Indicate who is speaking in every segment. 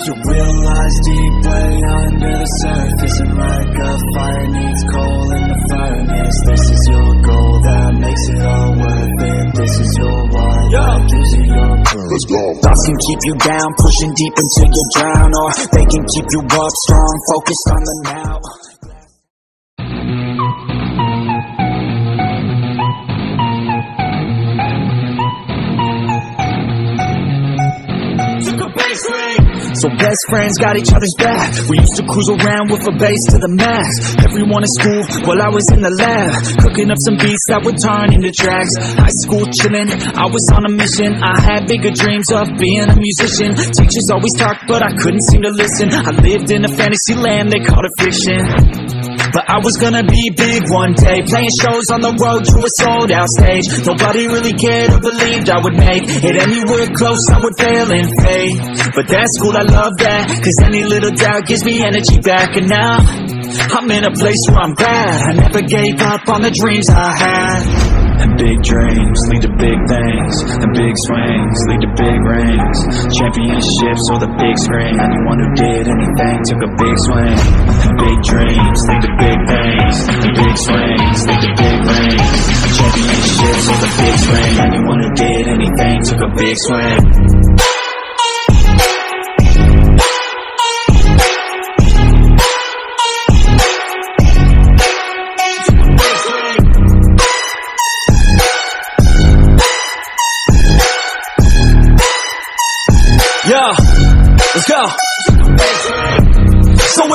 Speaker 1: You realize deep way under the surface And like a fire needs coal in the furnace. This is your goal that makes it all worth it. This is your why, that gives you your
Speaker 2: Let's go.
Speaker 1: Thoughts can keep you down, pushing deep until you drown Or they can keep you up strong, focused on the now So best friends got each other's back. We used to cruise around with a bass to the max. Everyone in school while I was in the lab. Cooking up some beats that would turn into tracks High school chillin', I was on a mission. I had bigger dreams of being a musician. Teachers always talked but I couldn't seem to listen. I lived in a fantasy land, they called it fiction but I was gonna be big one day Playing shows on the road to a sold out stage. Nobody really cared or believed I would make it anywhere close I would fail and fade But that's cool, I love that Cause any little doubt gives me energy back. And now I'm in a place where I'm glad. I never gave up on the dreams I had and big dreams lead to big things. And big swings lead to big rings. Championships or the big screen. Anyone who did anything took a big swing. And big dreams lead to big things. And big swings lead to big rings. Championships or the big screen. Anyone who did anything took a big swing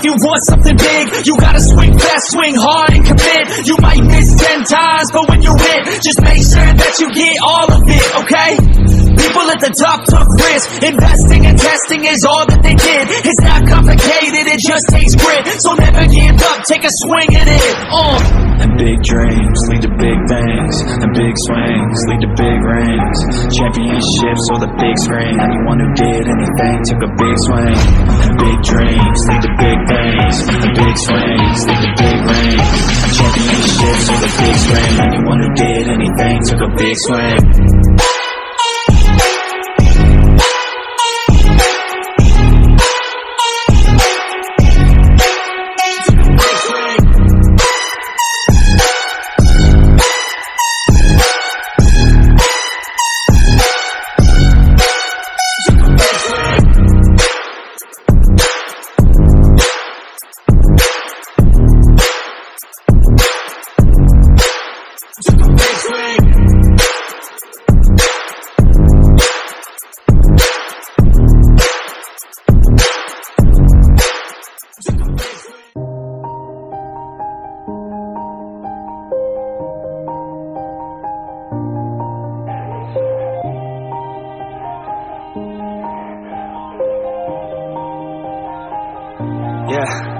Speaker 1: if you want something big, you gotta swing fast, swing hard and commit. You might miss ten times, but when you hit, just make sure that you get all of it, okay? People at the top took risks. Investing and testing is all that they did. It's not complicated, it just takes grit. So never give up, take a swing at it. Uh. And big dreams lead to big things. And big swings lead to big rings. Championships or the big screen. Anyone who did anything took a big swing. And big dreams lead to big things. And big swings to big rings. Championships or the big swing. Anyone who did anything took a big swing. Yeah.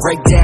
Speaker 1: break down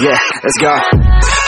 Speaker 1: Yeah, let's go.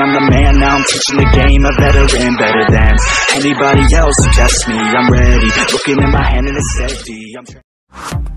Speaker 1: I'm the man Now. I'm teaching the game A veteran, better than Anybody else. Who tests me I'm ready. Looking in my hand and it's empty I'm